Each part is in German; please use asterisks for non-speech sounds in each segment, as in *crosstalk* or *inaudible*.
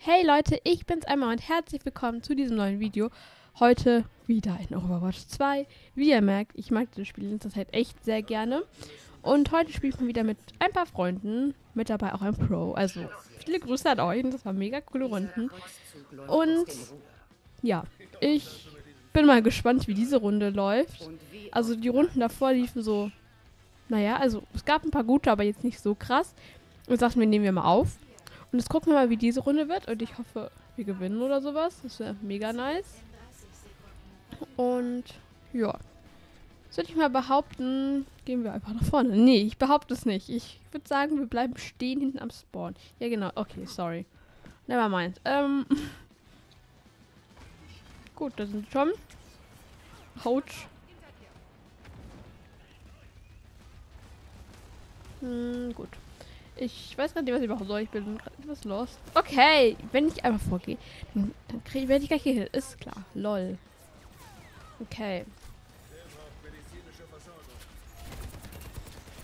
Hey Leute, ich bin's einmal und herzlich willkommen zu diesem neuen Video. Heute wieder in Overwatch 2. Wie ihr merkt, ich mag das Spiel in letzter Zeit echt sehr gerne. Und heute spiele ich mal wieder mit ein paar Freunden, mit dabei auch ein Pro. Also viele Grüße an euch, das waren mega coole Runden. Und ja, ich bin mal gespannt, wie diese Runde läuft. Also die Runden davor liefen so, naja, also es gab ein paar gute, aber jetzt nicht so krass. Und sagten wir, nehmen wir mal auf. Und jetzt gucken wir mal, wie diese Runde wird. Und ich hoffe, wir gewinnen oder sowas. Das wäre mega nice. Und ja. Sollte ich mal behaupten, gehen wir einfach nach vorne. Nee, ich behaupte es nicht. Ich würde sagen, wir bleiben stehen hinten am Spawn. Ja, genau. Okay, sorry. Never mind. Ähm. *laughs* Gut, da sind schon. Ouch. Hm, gut. Ich weiß gerade nicht, was ich machen soll. Ich bin gerade etwas lost. Okay, wenn ich einfach vorgehe, dann, dann krieg, werde ich gleich hier. Ist klar. Lol. Okay.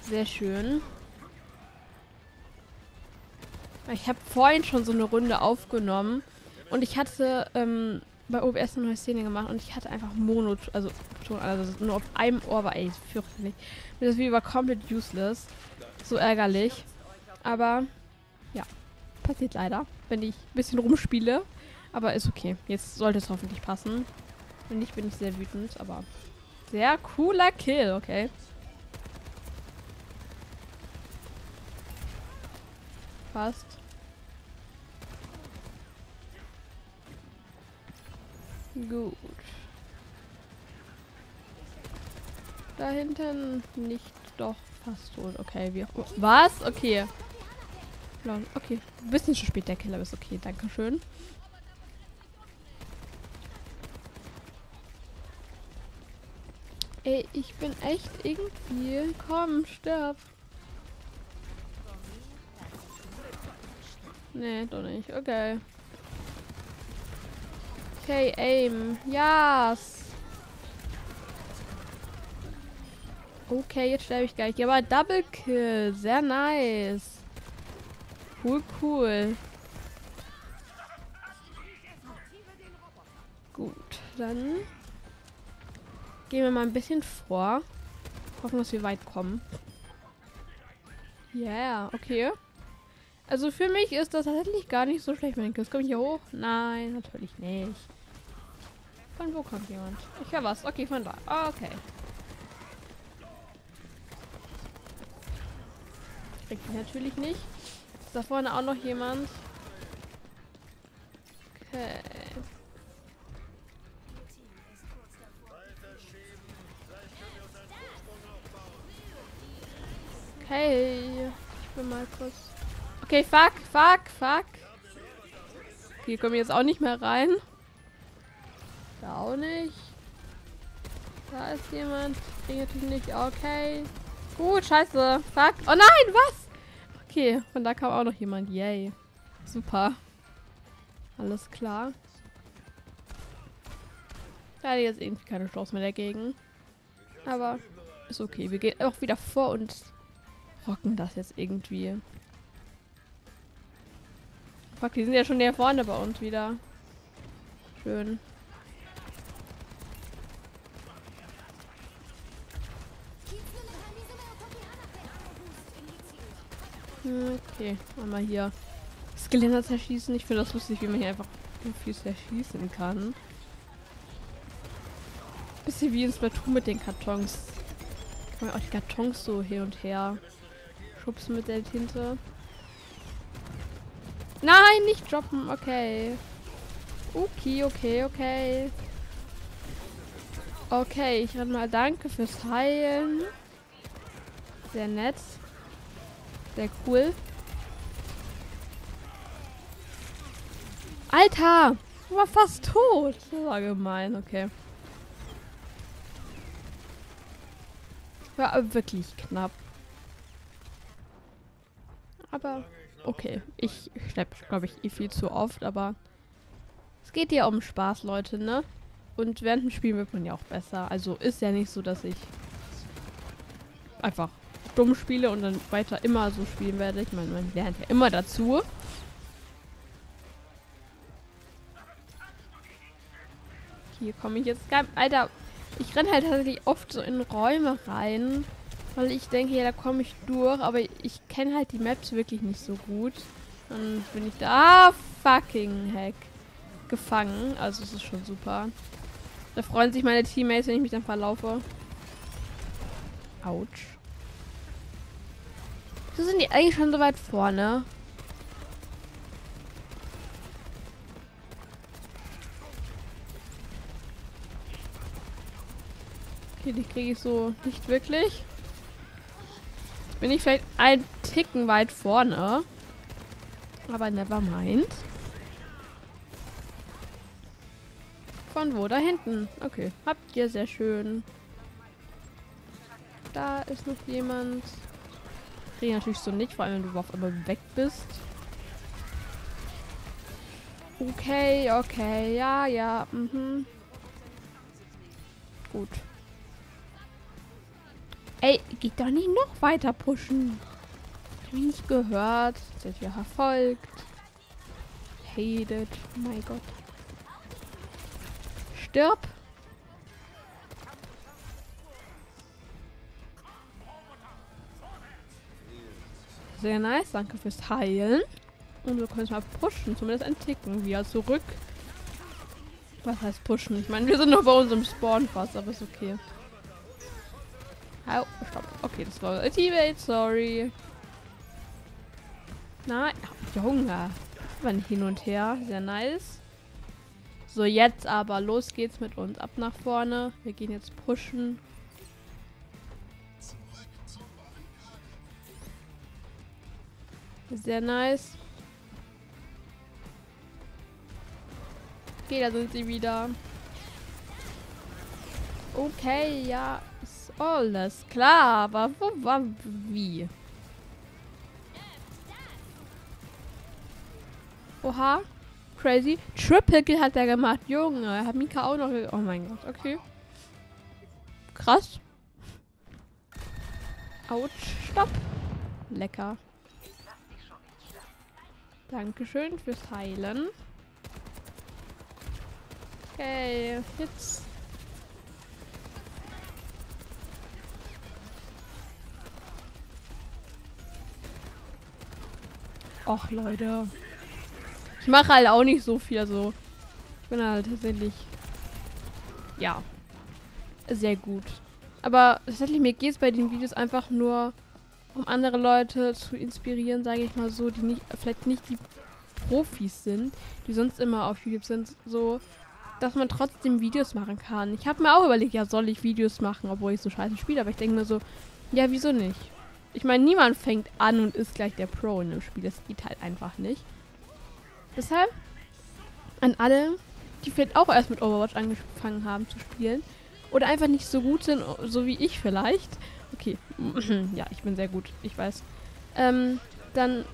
Sehr schön. Ich habe vorhin schon so eine Runde aufgenommen und ich hatte ähm, bei OBS eine neue Szene gemacht und ich hatte einfach Mono, also also nur auf einem Ohr war ey, fürchterlich. Das Video war komplett useless. So ärgerlich. Aber ja, passiert leider, wenn ich ein bisschen rumspiele. Aber ist okay. Jetzt sollte es hoffentlich passen. Wenn nicht, bin ich sehr wütend, aber sehr cooler Kill, okay. Passt. Gut. Da hinten nicht doch fast tot. Okay, wir. Was? Okay. Okay. Ein bisschen zu spät der Killer ist okay. Dankeschön. Ey, ich bin echt irgendwie. Komm, stirb. Nee, doch nicht. Okay. Okay, aim. Yes. Okay, jetzt sterbe ich gleich. Ja, aber Double Kill. Sehr nice. Cool, cool. Gut, dann gehen wir mal ein bisschen vor. Hoffen, dass wir weit kommen. Ja, yeah, okay. Also für mich ist das tatsächlich gar nicht so schlecht, mein Kiss. Komme ich hier hoch? Nein, natürlich nicht. Von wo kommt jemand? Ich höre was. Okay, von da. Okay. Krieg ich natürlich nicht. Da vorne auch noch jemand? Okay. Okay. Ich bin mal kurz. Okay, fuck, fuck, fuck. Hier kommen jetzt auch nicht mehr rein. Da auch nicht. Da ist jemand. Ich natürlich nicht. Okay. Gut, scheiße. Fuck. Oh nein, was? Okay, von da kam auch noch jemand. Yay. Super. Alles klar. Da hatte jetzt irgendwie keine Chance mehr dagegen. Aber ist okay. Wir gehen auch wieder vor und rocken das jetzt irgendwie. Fuck, die sind ja schon näher vorne bei uns wieder. Schön. Okay, einmal hier Skelette zerschießen. Ich finde das lustig, wie man hier einfach viel zerschießen kann. Bisschen wie in Splatoon mit den Kartons. Kann man auch die Kartons so hin und her schubsen mit der Tinte. Nein, nicht droppen. Okay. Okay, okay, okay. Okay, ich renne mal danke fürs Heilen. Sehr nett. Sehr cool. Alter! War fast tot. Das war gemein, okay. War wirklich knapp. Aber okay. Ich schleppe, glaube ich, eh viel zu oft, aber es geht ja um Spaß, Leute, ne? Und während dem Spiel wird man ja auch besser. Also ist ja nicht so, dass ich einfach dumm spiele und dann weiter immer so spielen werde. Ich meine, man lernt ja immer dazu. Hier komme ich jetzt gar Alter, ich renne halt tatsächlich oft so in Räume rein, weil ich denke, ja, da komme ich durch, aber ich kenne halt die Maps wirklich nicht so gut. Dann bin ich da. Ah, fucking Heck. Gefangen. Also es ist schon super. Da freuen sich meine Teammates, wenn ich mich dann verlaufe. Autsch. So sind die eigentlich schon so weit vorne. Okay, die kriege ich so nicht wirklich. Bin ich vielleicht ein Ticken weit vorne. Aber never mind. Von wo? Da hinten. Okay. Habt ihr sehr schön. Da ist noch jemand. Kriege natürlich so nicht, vor allem wenn du auf einmal weg bist. Okay, okay, ja, ja, mhm. Gut. Ey, geht doch nicht noch weiter pushen. Hab ich nicht gehört. Seid ihr verfolgt. Hated. Oh mein Gott. Stirb. Sehr nice. Danke fürs Heilen. Und wir können es mal pushen. Zumindest ein Ticken. Wieder zurück. Was heißt pushen? Ich meine, wir sind nur bei unserem Spawn fast, aber ist okay. Au, stopp. Okay, das war Ultimate, sorry. Nein, Junge. War nicht hin und her. Sehr nice. So, jetzt aber. Los geht's mit uns. Ab nach vorne. Wir gehen jetzt pushen. Sehr nice. Okay, da sind sie wieder. Okay, ja alles klar, aber wo war wie? Oha. Crazy. Triple Kill hat er gemacht. Junge, hat Mika auch noch... Oh mein Gott, okay. Krass. Autsch, stopp. Lecker. Dankeschön fürs Heilen. Okay, jetzt Och, Leute. Ich mache halt auch nicht so viel. Also, ich bin halt tatsächlich, ja, sehr gut. Aber tatsächlich, mir geht es bei den Videos einfach nur, um andere Leute zu inspirieren, sage ich mal so, die nicht, vielleicht nicht die Profis sind, die sonst immer auf YouTube sind, so, dass man trotzdem Videos machen kann. Ich habe mir auch überlegt, ja, soll ich Videos machen, obwohl ich so scheiße spiele, aber ich denke mir so, ja, wieso nicht? Ich meine, niemand fängt an und ist gleich der Pro in dem Spiel. Das geht halt einfach nicht. Deshalb an alle, die vielleicht auch erst mit Overwatch angefangen haben zu spielen oder einfach nicht so gut sind, so wie ich vielleicht. Okay, *clears throat* ja, ich bin sehr gut, ich weiß. Ähm, dann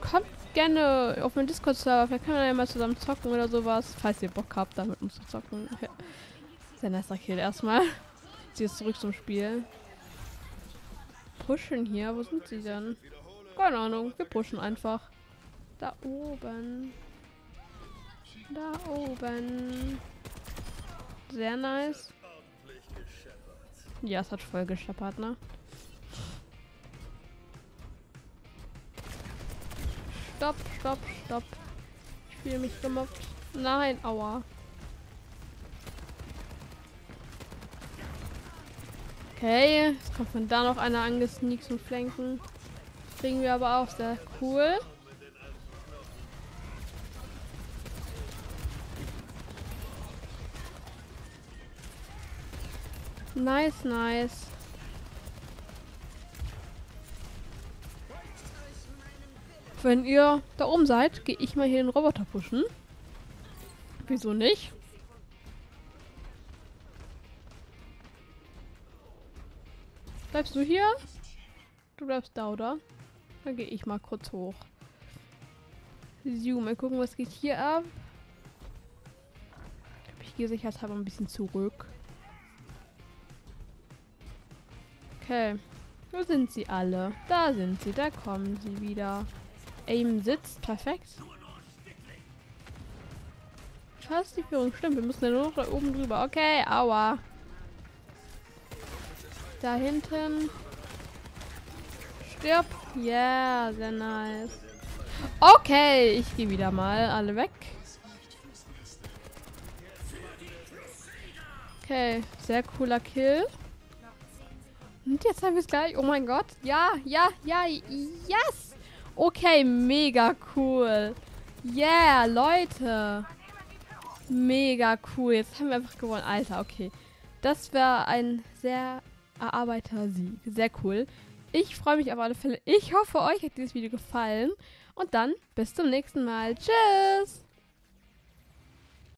kommt gerne auf meinen Discord-Server, vielleicht können wir ja mal zusammen zocken oder sowas, falls ihr Bock habt, damit uns zu zocken. *laughs* Sehr nice Kill erstmal. Sie ist zurück zum Spiel pushen hier? Wo sind sie denn? Keine Ahnung. Wir pushen einfach. Da oben. Da oben. Sehr nice. Ja, es hat voll gescheppert, ne? Stopp, stopp, stopp. Ich fühle mich gemobbt. Nein, aua. Okay, jetzt kommt von da noch einer angesneakt und flanken. Kriegen wir aber auch sehr cool. Nice, nice. Wenn ihr da oben seid, gehe ich mal hier den Roboter pushen. Wieso nicht? Bleibst du hier? Du bleibst da, oder? Dann gehe ich mal kurz hoch. So, mal gucken, was geht hier ab. Ich gehe sicherheitshalber ein bisschen zurück. Okay. Wo sind sie alle? Da sind sie, da kommen sie wieder. Aim sitzt, perfekt. fast die Führung. Stimmt, wir müssen ja nur noch da oben drüber. Okay, aua. Da hinten. Stirb. Yeah, sehr nice. Okay, ich gehe wieder mal. Alle weg. Okay, sehr cooler Kill. Und jetzt haben wir es gleich. Oh mein Gott. Ja, ja, ja, yes. Okay, mega cool. Yeah, Leute. Mega cool. Jetzt haben wir einfach gewonnen. Alter, okay. Das wäre ein sehr erarbeiter Sieg. Sehr cool. Ich freue mich auf alle Fälle. Ich hoffe, euch hat dieses Video gefallen. Und dann bis zum nächsten Mal. Tschüss.